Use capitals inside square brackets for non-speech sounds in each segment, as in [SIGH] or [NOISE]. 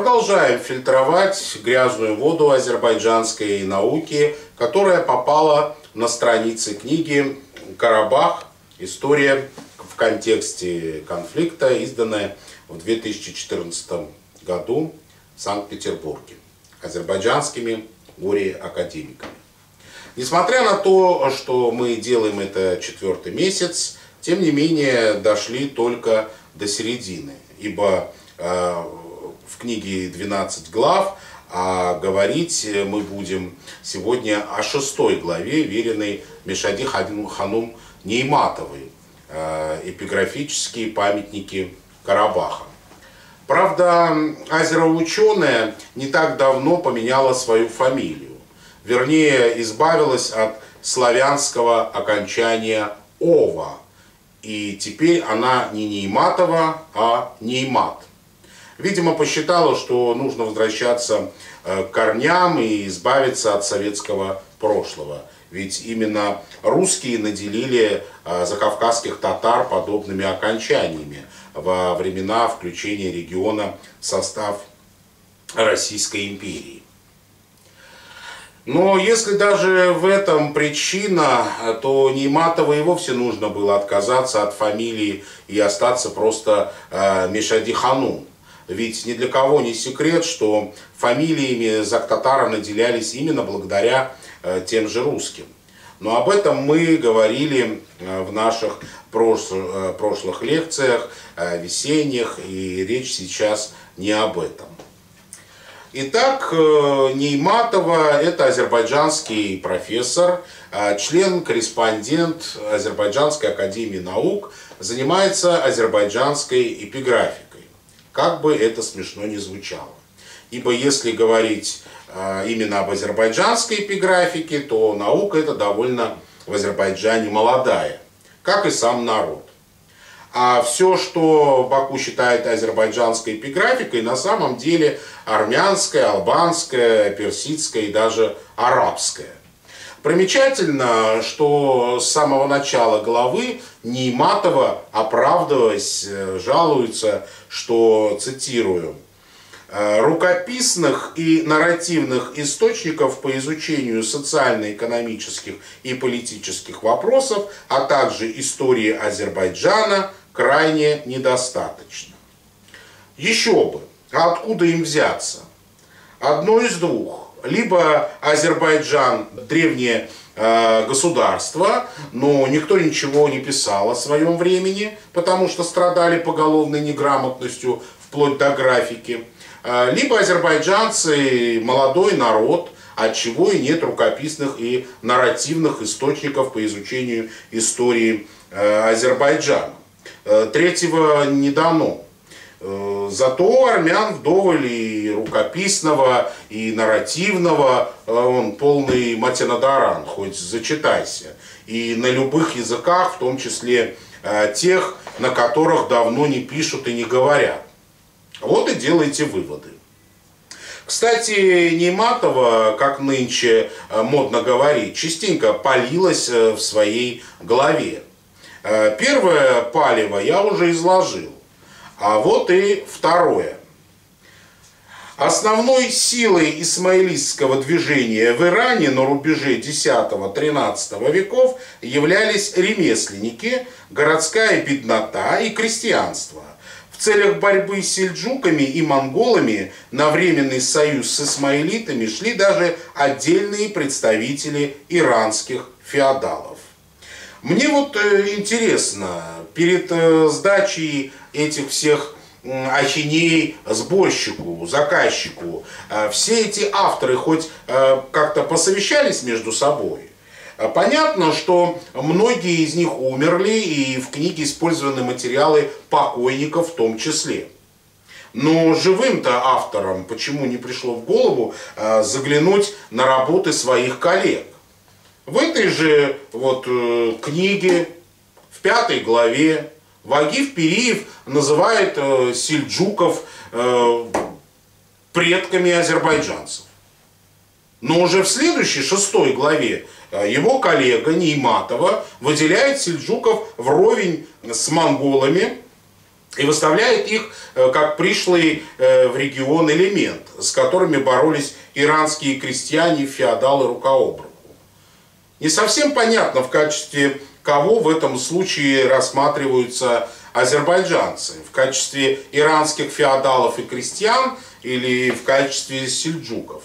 продолжаем фильтровать грязную воду азербайджанской науки, которая попала на страницы книги «Карабах. История в контексте конфликта», изданная в 2014 году в Санкт-Петербурге азербайджанскими горе-академиками. Несмотря на то, что мы делаем это четвертый месяц, тем не менее дошли только до середины, ибо в книге 12 глав, а говорить мы будем сегодня о шестой главе, веренной Мешади Ханум Нейматовой, э, эпиграфические памятники Карабаха. Правда, азероученая не так давно поменяла свою фамилию. Вернее, избавилась от славянского окончания «ова». И теперь она не Нейматова, а Неймат. Видимо, посчитала, что нужно возвращаться э, к корням и избавиться от советского прошлого. Ведь именно русские наделили э, закавказских татар подобными окончаниями во времена включения региона в состав Российской империи. Но если даже в этом причина, то Нейматова и вовсе нужно было отказаться от фамилии и остаться просто э, Мешади Ханум. Ведь ни для кого не секрет, что фамилиями Зактатара наделялись именно благодаря э, тем же русским. Но об этом мы говорили э, в наших э, прошлых лекциях, весенних, и речь сейчас не об этом. Итак, Нейматова – это азербайджанский профессор, член-корреспондент Азербайджанской академии наук, занимается азербайджанской эпиграфикой как бы это смешно не звучало. Ибо если говорить э, именно об азербайджанской эпиграфике, то наука это довольно в Азербайджане молодая, как и сам народ. А все, что Баку считает азербайджанской эпиграфикой, на самом деле армянская, албанская, персидская и даже арабская. Примечательно, что с самого начала главы Нейматова, оправдываясь, э, жалуется, что, цитирую, «Э, рукописных и нарративных источников по изучению социально-экономических и политических вопросов, а также истории Азербайджана крайне недостаточно. Еще бы, а откуда им взяться? Одно из двух либо Азербайджан древнее э, государство, но никто ничего не писал о своем времени, потому что страдали поголовной неграмотностью вплоть до графики, э, либо азербайджанцы молодой народ, от чего и нет рукописных и нарративных источников по изучению истории э, Азербайджана. Третьего не дано. Э, зато армян вдоволь и рукописного, и нарративного, э, он полный матинадаран, хоть зачитайся. И на любых языках, в том числе э, тех, на которых давно не пишут и не говорят. Вот и делайте выводы. Кстати, Нематова, как нынче модно говорить, частенько палилась в своей голове. Первое палево я уже изложил. А вот и второе. Основной силой исмаилистского движения в Иране на рубеже X-XIII веков являлись ремесленники, городская беднота и крестьянство. В целях борьбы с сельджуками и монголами на временный союз с исмаилитами шли даже отдельные представители иранских феодалов. Мне вот э, интересно, перед э, сдачей этих всех очиней сборщику, заказчику. А все эти авторы хоть э, как-то посовещались между собой. А понятно, что многие из них умерли, и в книге использованы материалы покойников в том числе. Но живым-то авторам почему не пришло в голову заглянуть на работы своих коллег? В этой же вот э, книге, в пятой главе, Вагиф Периев называет э, сельджуков э, предками азербайджанцев. Но уже в следующей, шестой главе, э, его коллега Нейматова выделяет сельджуков вровень с монголами и выставляет их э, как пришлый э, в регион элемент, с которыми боролись иранские крестьяне, феодалы рука об руку. Не совсем понятно, в качестве кого в этом случае рассматриваются азербайджанцы. В качестве иранских феодалов и крестьян или в качестве сельджуков.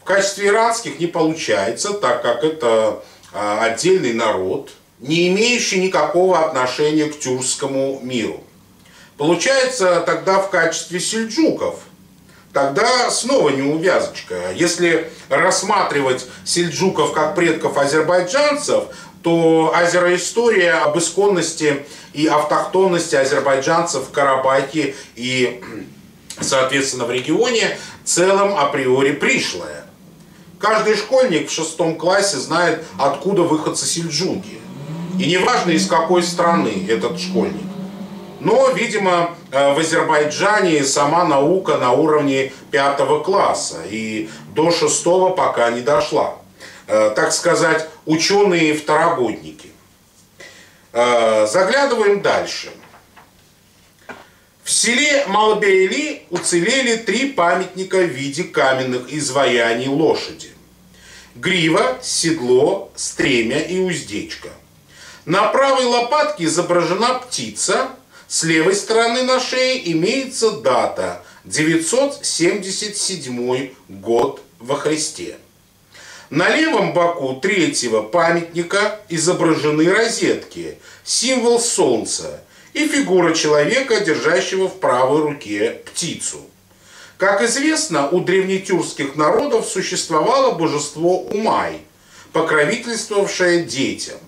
В качестве иранских не получается, так как это а, отдельный народ, не имеющий никакого отношения к тюркскому миру. Получается тогда в качестве сельджуков. Тогда снова неувязочка. Если рассматривать сельджуков как предков азербайджанцев, то азероистория об исконности и автохтонности азербайджанцев в Карабахе и, [CLEARS THROAT] соответственно, в регионе целом априори пришлая. Каждый школьник в шестом классе знает, откуда выходцы сельджуки. И неважно, из какой страны этот школьник. Но, видимо, э, в Азербайджане сама наука на уровне пятого класса и до шестого пока не дошла. Э, так сказать, ученые-второгодники. Э, заглядываем дальше. В селе Малбейли уцелели три памятника в виде каменных изваяний лошади. Грива, седло, стремя и уздечка. На правой лопатке изображена птица, с левой стороны на шее имеется дата 977 год во Христе. На левом боку третьего памятника изображены розетки, символ солнца и фигура человека, держащего в правой руке птицу. Как известно, у древнетюркских народов существовало божество Умай, покровительствовавшее детям.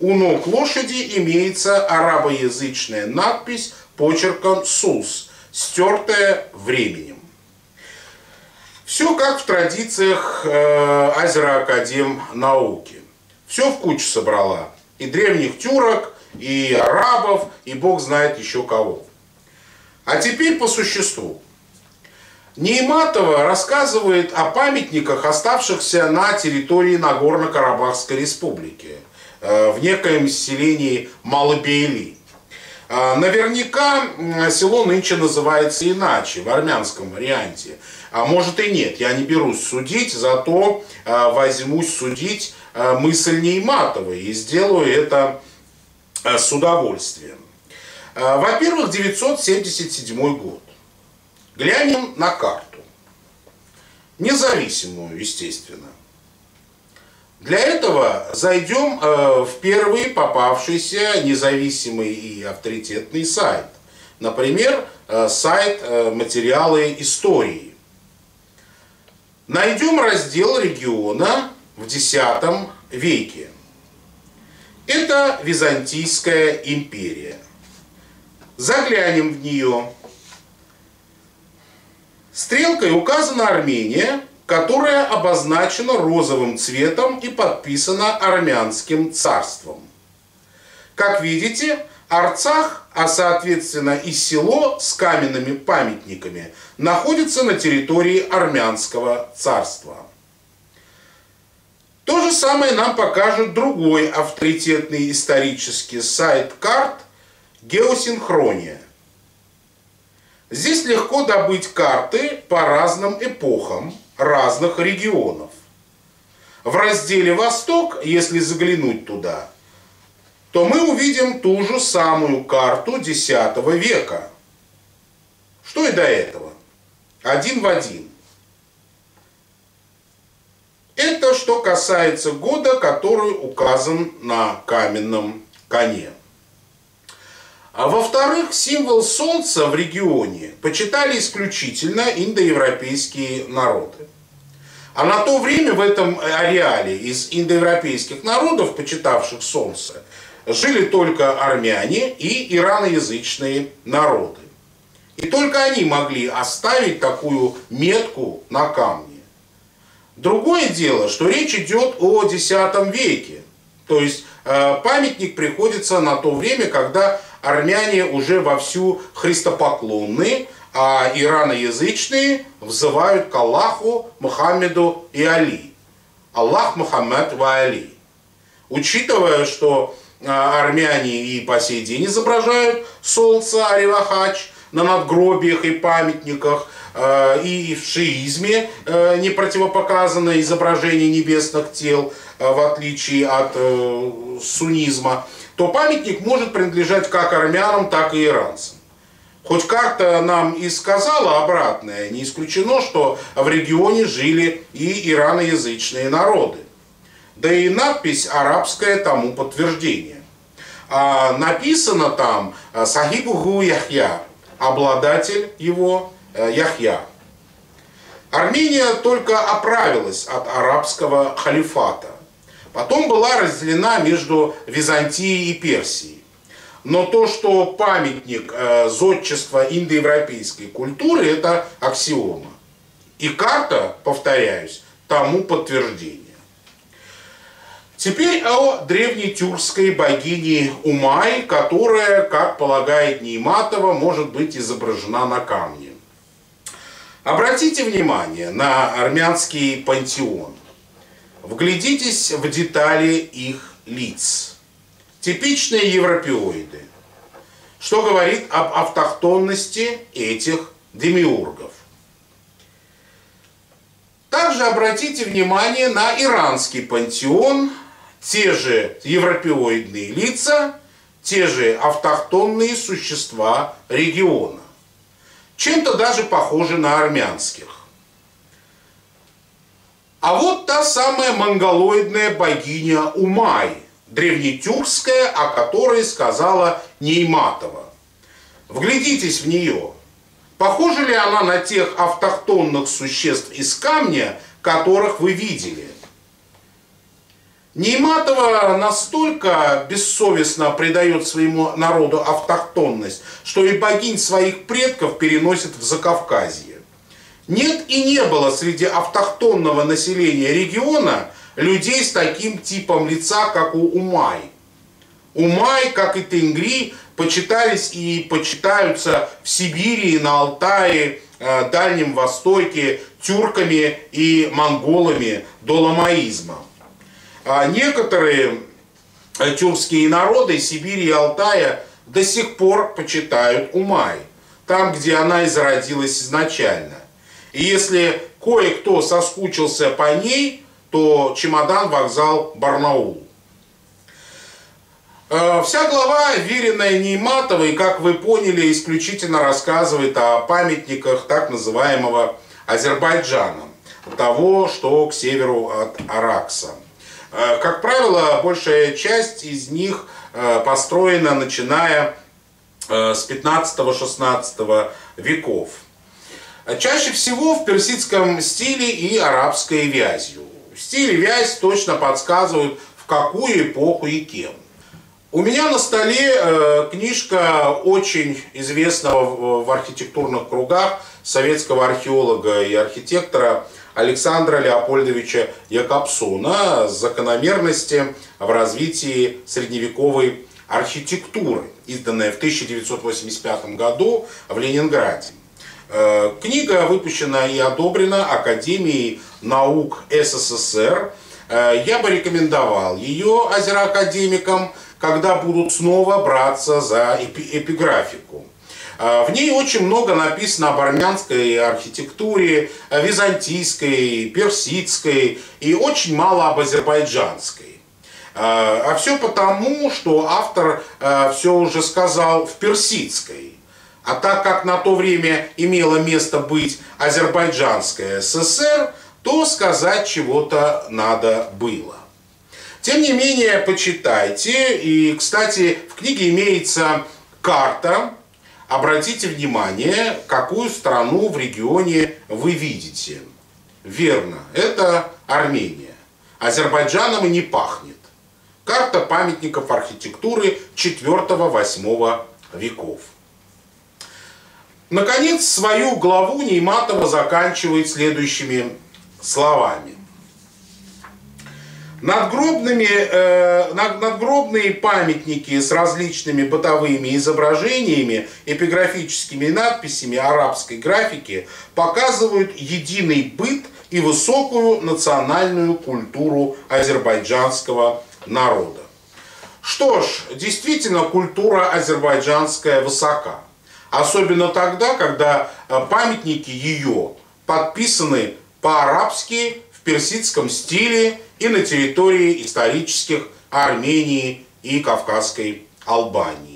У ног лошади имеется арабоязычная надпись почерком «Сус», стертая временем. Все как в традициях э, Азероакадем науки. Все в кучу собрала. И древних тюрок, и арабов, и бог знает еще кого. А теперь по существу. Нейматова рассказывает о памятниках, оставшихся на территории Нагорно-Карабахской республики, э, в некоем селении Малобейли. Э, наверняка село нынче называется иначе, в армянском варианте. А может и нет, я не берусь судить, зато э, возьмусь судить мысль Нейматовой и сделаю это с удовольствием. Во-первых, 977 год. Глянем на карту. Независимую, естественно. Для этого зайдем э, в первый попавшийся независимый и авторитетный сайт. Например, э, сайт э, «Материалы истории». Найдем раздел региона в X веке. Это Византийская империя. Заглянем в нее. Стрелкой указана Армения, которая обозначена розовым цветом и подписана армянским царством. Как видите, Арцах, а соответственно и село с каменными памятниками, находится на территории армянского царства. То же самое нам покажет другой авторитетный исторический сайт карт «Геосинхрония». Здесь легко добыть карты по разным эпохам разных регионов. В разделе «Восток», если заглянуть туда, то мы увидим ту же самую карту X века. Что и до этого. Один в один. Это что касается года, который указан на каменном коне. А во-вторых, символ солнца в регионе почитали исключительно индоевропейские народы. А на то время в этом ареале из индоевропейских народов, почитавших солнце, жили только армяне и ираноязычные народы. И только они могли оставить такую метку на камне. Другое дело, что речь идет о X веке. То есть э, памятник приходится на то время, когда армяне уже вовсю христопоклонные, а ираноязычные взывают к Аллаху, Мухаммеду и Али. Аллах, Мухаммед и Али. Учитывая, что армяне и по сей день изображают солнце Аривахач на надгробиях и памятниках, и в шиизме не противопоказано изображение небесных тел, в отличие от суннизма, то памятник может принадлежать как армянам, так и иранцам. Хоть карта нам и сказала обратное, не исключено, что в регионе жили и ираноязычные народы. Да и надпись арабская тому подтверждение. А написано там Сахибуху Яхья, обладатель его э, Яхья. Армения только оправилась от арабского халифата. Потом была разделена между Византией и Персией. Но то, что памятник э, зодчества индоевропейской культуры, это аксиома. И карта, повторяюсь, тому подтверждение. Теперь о древнетюркской богине Умай, которая, как полагает Нейматова, может быть изображена на камне. Обратите внимание на армянский пантеон. Вглядитесь в детали их лиц типичные европеоиды, что говорит об автохтонности этих демиургов. Также обратите внимание на иранский пантеон, те же европеоидные лица, те же автохтонные существа региона. Чем-то даже похожи на армянских. А вот та самая монголоидная богиня Умай, древнетюркская, о которой сказала Нейматова. Вглядитесь в нее. Похожа ли она на тех автохтонных существ из камня, которых вы видели? Нейматова настолько бессовестно придает своему народу автохтонность, что и богинь своих предков переносит в Закавказье. Нет и не было среди автохтонного населения региона – людей с таким типом лица, как у Умай. Умай, как и Тенгри, почитались и почитаются в Сибири, на Алтае, э, Дальнем Востоке тюрками и монголами до ламаизма. А некоторые э, тюркские народы Сибири и Алтая до сих пор почитают Умай, там, где она и зародилась изначально. И если кое-кто соскучился по ней, то чемодан, вокзал, Барнаул. Э, вся глава, веренная Нейматовой, как вы поняли, исключительно рассказывает о памятниках так называемого Азербайджана, того, что к северу от Аракса. Э, как правило, большая часть из них э, построена начиная с 15-16 веков. Чаще всего в персидском стиле и арабской вязью. Стиль и вязь точно подсказывают, в какую эпоху и кем. У меня на столе э, книжка очень известного в архитектурных кругах советского археолога и архитектора Александра Леопольдовича Якобсона «Закономерности в развитии средневековой архитектуры», изданная в 1985 году в Ленинграде. Э, книга выпущена и одобрена Академией наук СССР. Э, я бы рекомендовал ее азероакадемикам, когда будут снова браться за эпиграфику. Э, в ней очень много написано об армянской архитектуре, византийской, персидской и очень мало об азербайджанской. А все потому, что автор все уже сказал в персидской. А так как на то время имело место быть Азербайджанская ССР, то сказать чего-то надо было. Тем не менее, почитайте. И, кстати, в книге имеется карта. Обратите внимание, какую страну в регионе вы видите. Верно, это Армения. Азербайджаном и не пахнет. Карта памятников архитектуры 4-8 веков. Наконец, свою главу Нейматова заканчивает следующими словами. Надгробными, э, надгробные памятники с различными бытовыми изображениями, эпиграфическими надписями арабской графики показывают единый быт и высокую национальную культуру азербайджанского народа. Что ж, действительно культура азербайджанская высока. Особенно тогда, когда э, памятники ее подписаны по-арабски, в персидском стиле и на территории исторических Армении и Кавказской Албании.